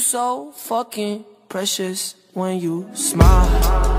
so fucking precious when you smile.